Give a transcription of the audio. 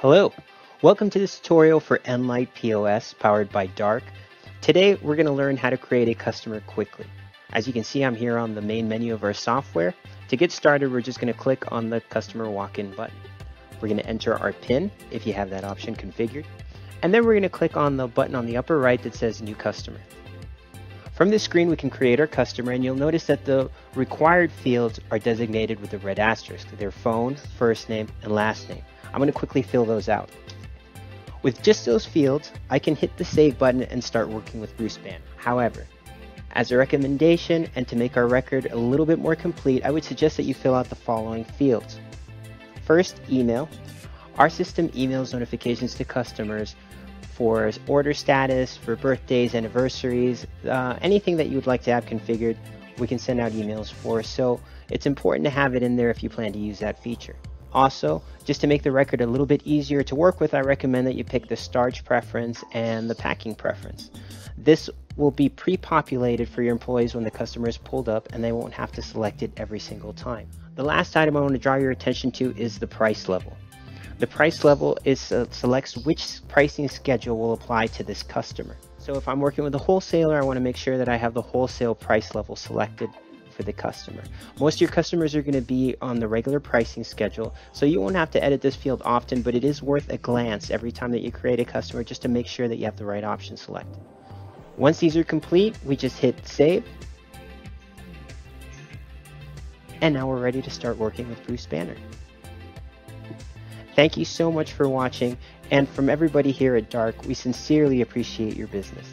Hello, welcome to this tutorial for Enlite POS powered by Dark. Today we're going to learn how to create a customer quickly. As you can see I'm here on the main menu of our software. To get started we're just going to click on the customer walk-in button. We're going to enter our PIN if you have that option configured. And then we're going to click on the button on the upper right that says new customer. From this screen we can create our customer and you'll notice that the required fields are designated with a red asterisk. Their phone, first name, and last name. I'm going to quickly fill those out. With just those fields, I can hit the save button and start working with Bruce Banner. However, as a recommendation and to make our record a little bit more complete, I would suggest that you fill out the following fields. First, email. Our system emails notifications to customers for order status, for birthdays, anniversaries, uh, anything that you would like to have configured, we can send out emails for. So it's important to have it in there if you plan to use that feature. Also, just to make the record a little bit easier to work with, I recommend that you pick the starch preference and the packing preference. This will be pre-populated for your employees when the customer is pulled up and they won't have to select it every single time. The last item I want to draw your attention to is the price level. The price level is uh, selects which pricing schedule will apply to this customer. So if I'm working with a wholesaler, I want to make sure that I have the wholesale price level selected for the customer. Most of your customers are going to be on the regular pricing schedule, so you won't have to edit this field often, but it is worth a glance every time that you create a customer just to make sure that you have the right option selected. Once these are complete, we just hit save. And now we're ready to start working with Bruce Banner. Thank you so much for watching, and from everybody here at Dark, we sincerely appreciate your business.